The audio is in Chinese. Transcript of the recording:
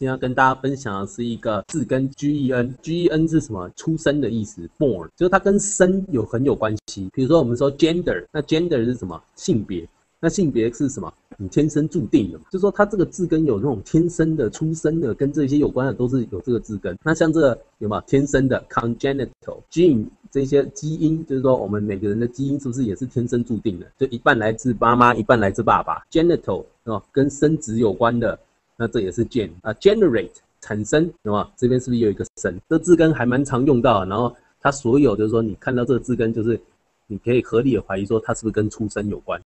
今天要跟大家分享的是一个字根 G E N，G E N 是什么？出生的意思，born，就是它跟生有很有关系。比如说我们说 gender，那 gender 是什么？性别。那性别是什么？你天生注定的嘛？就说它这个字根有那种天生的、出生的，跟这些有关的都是有这个字根。那像这个有没有天生的 congenital gene 这些基因？就是说我们每个人的基因是不是也是天生注定的？就一半来自妈妈，一半来自爸爸。genital 哦，跟生殖有关的，那这也是建啊，generate 产生，对吧？这边是不是有一个生？这字根还蛮常用到。然后它所有就是说你看到这个字根，就是你可以合理的怀疑说它是不是跟出生有关？